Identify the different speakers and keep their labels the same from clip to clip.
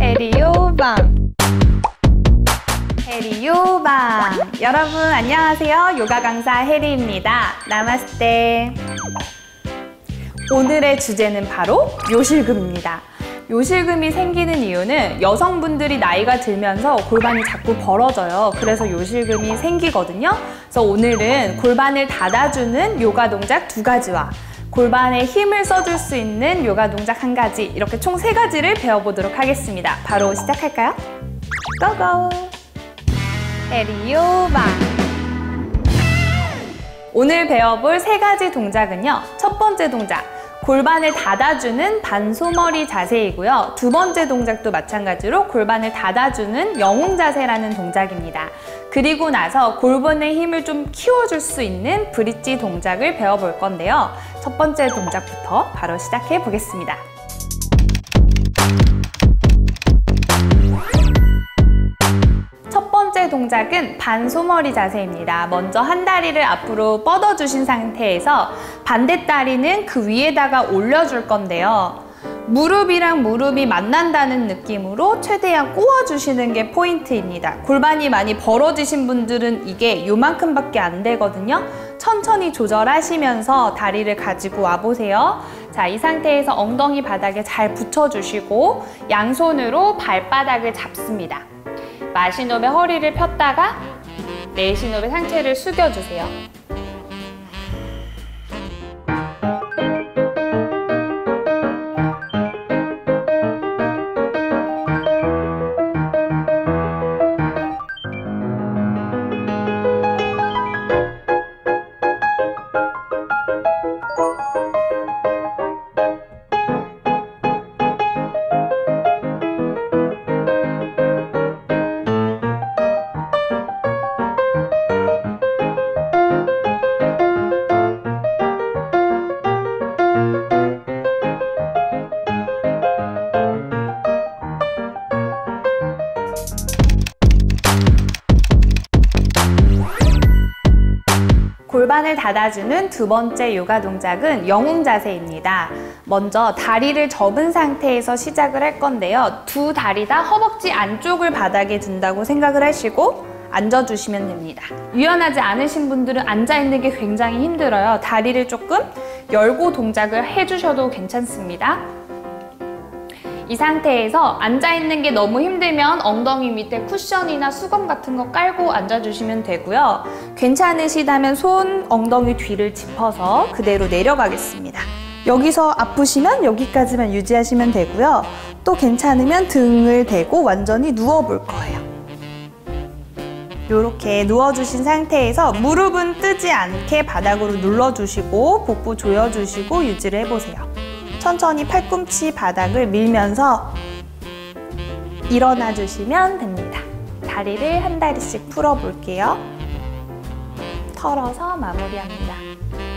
Speaker 1: 해리요방. 해리요방. 여러분 안녕하세요. 요가 강사 해리입니다. 나마스테. 오늘의 주제는 바로 요실금입니다. 요실금이 생기는 이유는 여성분들이 나이가 들면서 골반이 자꾸 벌어져요. 그래서 요실금이 생기거든요. 그래서 오늘은 골반을 닫아주는 요가 동작 두 가지와 골반에 힘을 써줄 수 있는 요가 동작 한 가지 이렇게 총 세 가지를 배워보도록 하겠습니다. 바로 시작할까요? 고고! 에리요방 오늘 배워볼 세 가지 동작은요. 첫 번째 동작, 골반을 닫아주는 반소머리 자세이고요. 두 번째 동작도 마찬가지로 골반을 닫아주는 영웅 자세라는 동작입니다. 그리고 나서 골반의 힘을 좀 키워줄 수 있는 브릿지 동작을 배워볼 건데요. 첫 번째 동작부터 바로 시작해 보겠습니다. 동작은 반소머리 자세입니다. 먼저 한 다리를 앞으로 뻗어주신 상태에서 반대 다리는 그 위에다가 올려줄 건데요. 무릎이랑 무릎이 만난다는 느낌으로 최대한 꼬아주시는 게 포인트입니다. 골반이 많이 벌어지신 분들은 이게 요만큼밖에 안 되거든요. 천천히 조절하시면서 다리를 가지고 와보세요. 자, 이 상태에서 엉덩이 바닥에 잘 붙여주시고 양손으로 발바닥을 잡습니다. 마시노의 허리를 폈다가 내쉬노의 상체를 숙여주세요. 골반을 닫아주는 두 번째 요가 동작은 영웅 자세입니다. 먼저 다리를 접은 상태에서 시작을 할 건데요. 두 다리 다 허벅지 안쪽을 바닥에 둔다고 생각을 하시고 앉아주시면 됩니다. 유연하지 않으신 분들은 앉아있는 게 굉장히 힘들어요. 다리를 조금 열고 동작을 해주셔도 괜찮습니다. 이 상태에서 앉아있는 게 너무 힘들면 엉덩이 밑에 쿠션이나 수건 같은 거 깔고 앉아주시면 되고요. 괜찮으시다면 손, 엉덩이 뒤를 짚어서 그대로 내려가겠습니다. 여기서 아프시면 여기까지만 유지하시면 되고요. 또 괜찮으면 등을 대고 완전히 누워볼 거예요. 이렇게 누워주신 상태에서 무릎은 뜨지 않게 바닥으로 눌러주시고 복부 조여주시고 유지를 해보세요. 천천히 팔꿈치 바닥을 밀면서 일어나 주시면 됩니다. 다리를 한 다리씩 풀어볼게요. 털어서 마무리합니다.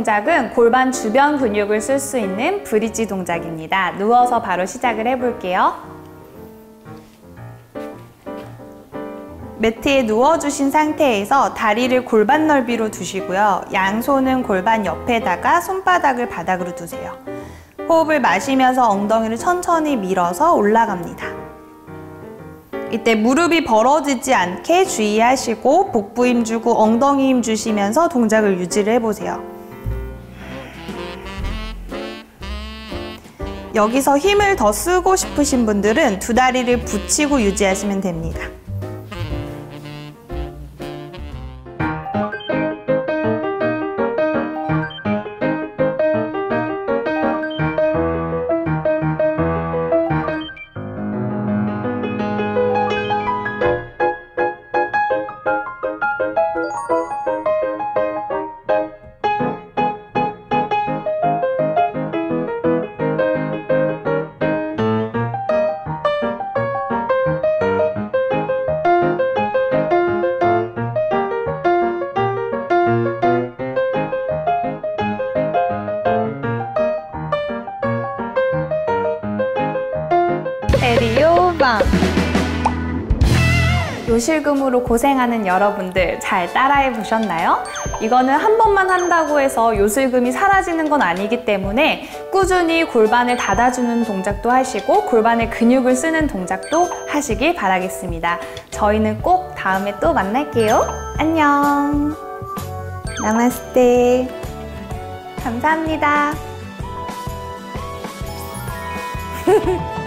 Speaker 1: 동작은 골반 주변 근육을 쓸 수 있는 브릿지 동작입니다. 누워서 바로 시작을 해볼게요. 매트에 누워주신 상태에서 다리를 골반 넓이로 두시고요. 양손은 골반 옆에다가 손바닥을 바닥으로 두세요. 호흡을 마시면서 엉덩이를 천천히 밀어서 올라갑니다. 이때 무릎이 벌어지지 않게 주의하시고 복부 힘 주고 엉덩이 힘 주시면서 동작을 유지를 해보세요. 여기서 힘을 더 쓰고 싶으신 분들은 두 다리를 붙이고 유지하시면 됩니다. 요방 요실금으로 고생하는 여러분들 잘 따라해 보셨나요? 이거는 한 번만 한다고 해서 요실금이 사라지는 건 아니기 때문에 꾸준히 골반을 닫아주는 동작도 하시고 골반의 근육을 쓰는 동작도 하시길 바라겠습니다. 저희는 꼭 다음에 또 만날게요. 안녕. 나마스테. 감사합니다.